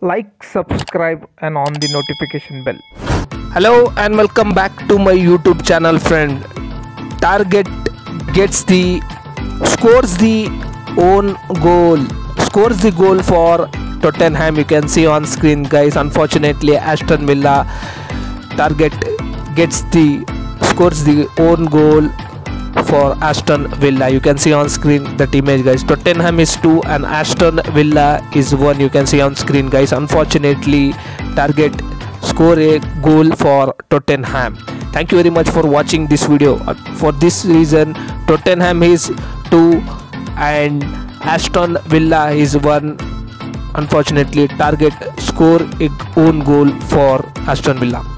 like, subscribe, and on the notification bell. Hello and welcome back to my YouTube channel, friend. Targett gets the scores the own goal, scores the goal for Tottenham. You can see on screen, guys. Unfortunately, Aston Villa Targett gets the scores the own goal for Aston Villa. You can see on screen that image, guys. Tottenham is 2 and Aston Villa is 1. You can see on screen, guys. Unfortunately, Targett score a goal for Tottenham. Thank you very much for watching this video. Uh, For this reason, Tottenham is 2 and Aston Villa is 1. Unfortunately, Targett score a own goal for Aston Villa.